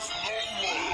homework.